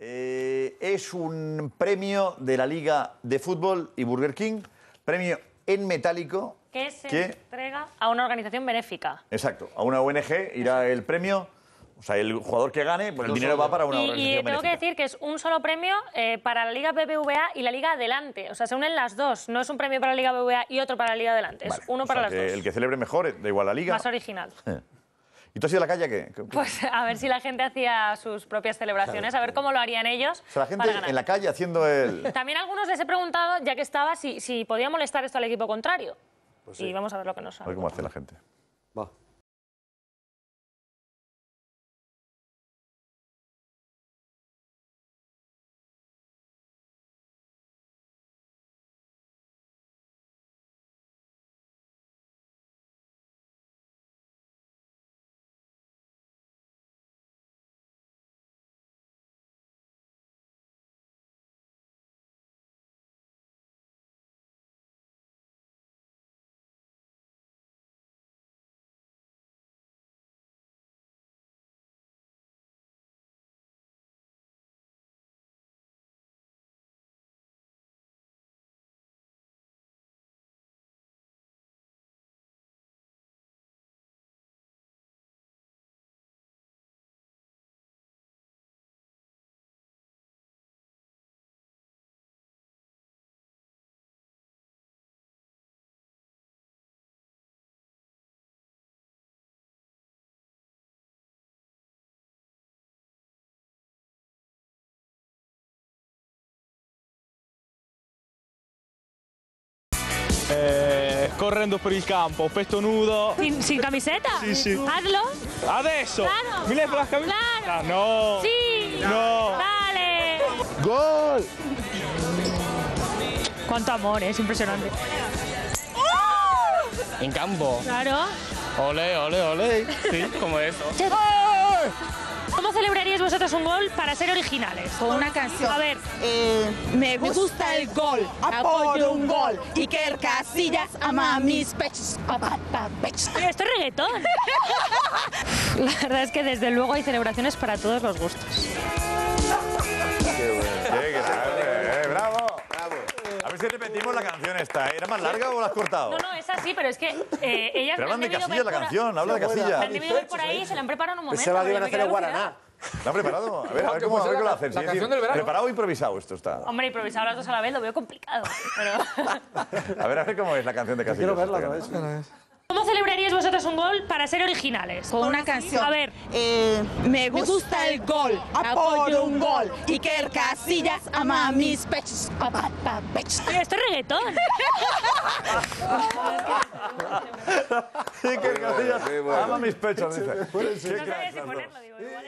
Eh, es un premio de la Liga de Fútbol y Burger King, premio en metálico. Que se entrega a una organización benéfica. Exacto, a una ONG irá el premio, o sea, el jugador que gane, pues el dinero va para una Y, y organización tengo que decir que es un solo premio eh, para la Liga BBVA y la Liga Adelante. O sea, se unen las dos. No es un premio para la Liga BBVA y otro para la Liga Adelante. Es uno o para sea, las que dos. El que celebre mejor, eh, da igual la liga. Más original. ¿Y tú has ido a la calle a qué? ¿Qué- Pues a ver si la gente hacía sus propias celebraciones, a ver cómo lo harían ellos. O sea, la gente para ganar. en la calle haciendo el... También a algunos les he preguntado, ya que estaba, si, si podía molestar esto al equipo contrario. Pues Y vamos a ver lo que nos A sale. ver cómo hace la gente. Va. Correndo per il campo, petto nudo. ¿Sin, sin camiseta? Sí, sí. Hazlo. Adesso! Claro. Mi levo la camiseta? Claro. Ah, no! Sí. No. Dale. ¡Gol! Cuánto amor, ¿eh? es impresionante. In campo. Claro. Ole, ole, ole. Sí, como eso. ¿Cómo celebraríais vosotros un gol para ser originales? Con una canción. A ver, Eh, me gusta el gol, apoyo un gol. Iker Casillas ama mis pechos. Esto es reggaetón. La verdad es que desde luego hay celebraciones para todos los gustos. ¡Qué grande! eh, ¡Bravo! A ver si repetimos la canción esta. ¿Era más larga o la has cortado? No, no, es así, pero es que eh, ellas Pero hablan de debido Casilla ver la canción, habla de Me Casilla. han debido ver por ahí y se la han preparado en un momento. Que pero iban a hacer el quedé Guaraná. ¿Lo han preparado? A ver, a ver que cómo, a ver cómo lo hacen. la sí, canción sí. del verano. ¿Preparado o improvisado esto está? Hombre, improvisar las dos a la vez lo veo complicado. Pero... A ver, a ver cómo es la canción de Casilla. Quiero verla. ¿Cómo celebraríais vosotros un gol para ser originales? Con una canción. A ver, Eh, me gusta el gol, apoyo un gol. Iker Casillas ama mis pechos. Pa, esto es reggaetón. Sí, que Casilla ama mis pechos, dice. No sabía si ponerlo, digo, igual